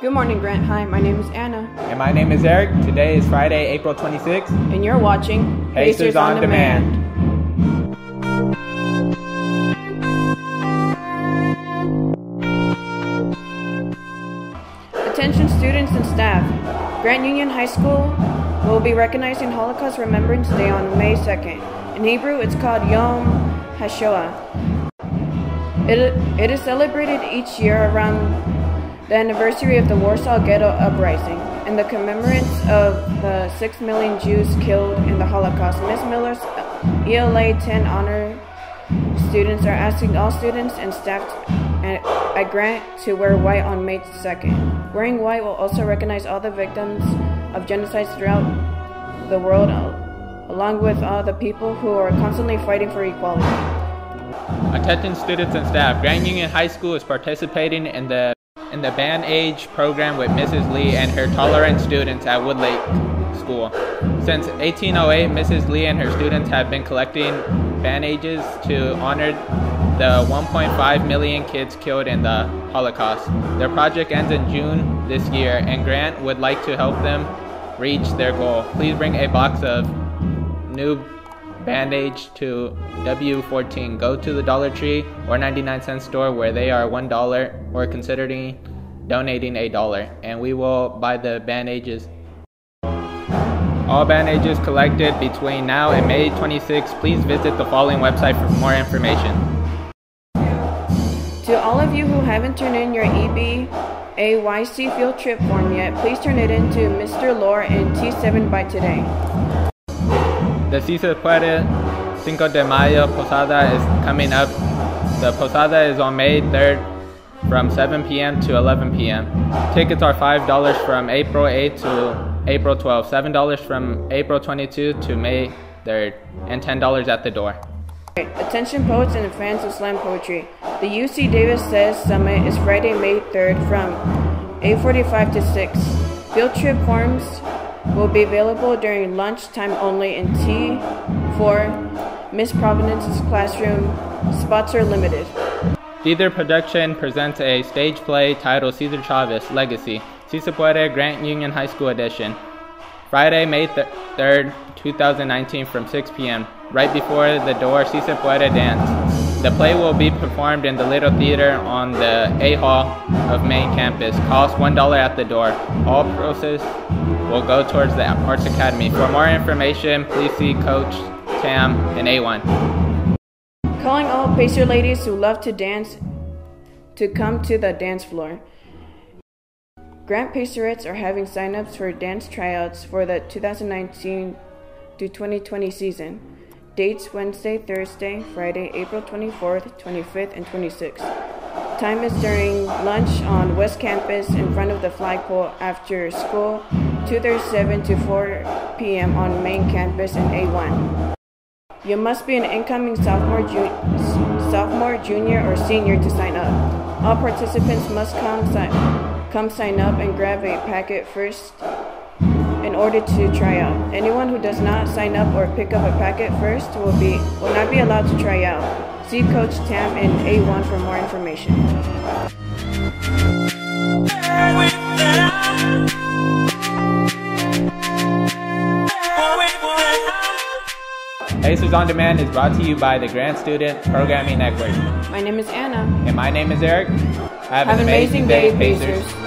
Good morning, Grant. Hi, my name is Anna, And my name is Eric. Today is Friday, April 26th. and you're watching Pacers on Demand. Attention students and staff. Grant Union High School will be recognizing Holocaust Remembrance Day on May 2nd. In Hebrew, it's called Yom HaShoah. It, it is celebrated each year around the anniversary of the Warsaw Ghetto Uprising and the commemorates of the 6 million Jews killed in the Holocaust. Ms. Miller's ELA 10 honor students are asking all students and staff at, at Grant to wear white on May 2nd. Wearing white will also recognize all the victims of genocides throughout the world, along with all the people who are constantly fighting for equality. Attention students and staff. Grant Union High School is participating in the in the Bandage program with Mrs. Lee and her tolerant students at Woodlake School. Since 1808, Mrs. Lee and her students have been collecting band ages to honor the 1.5 million kids killed in the Holocaust. Their project ends in June this year, and Grant would like to help them reach their goal. Please bring a box of new bandage to W14. Go to the Dollar Tree or 99 cent store where they are $1 or considering donating a dollar, and we will buy the bandages. All bandages collected between now and May 26. Please visit the following website for more information. To all of you who haven't turned in your E EBAYC field trip form yet, please turn it in to Mr. Lore in T7 by today. The Se Puede Cinco de Mayo Posada is coming up. The Posada is on May 3rd from 7 p.m. to 11 p.m. Tickets are $5 from April 8th to April 12th, $7 from April 22 to May 3rd, and $10 at the door. Attention poets and fans of slam poetry. The UC Davis SAYS Summit is Friday, May 3rd from 8.45 to 6. Field trip forms will be available during lunchtime only in T4 Miss Providence's classroom. Spots are limited. Theater Production presents a stage play titled Cesar Chavez Legacy, Si Se Puede Grant Union High School Edition. Friday, May 3rd, 2019, from 6 p.m., right before the door Si Se Puede dance. The play will be performed in the Little Theater on the A Hall of main campus. Cost $1 at the door. All proceeds will go towards the Arts Academy. For more information, please see Coach Tam in A1. Calling all Pacer ladies who love to dance to come to the dance floor. Grant Pacerettes are having sign-ups for dance tryouts for the 2019 to 2020 season. Dates Wednesday, Thursday, Friday, April 24th, 25th, and 26th. Time is during lunch on West Campus in front of the flagpole after school, 2:37 to 4 p.m. on main campus in A1. You must be an incoming sophomore, ju- sophomore, junior, or senior to sign up. All participants must come sign, come sign up and grab a packet first in order to try out. Anyone who does not sign up or pick up a packet first will be will not be allowed to try out. See Coach Tam in A1 for more information. Pacers on Demand is brought to you by the Grant Student Programming Network. My name is Anna. And my name is Eric. Have, Have an amazing day, Pacers.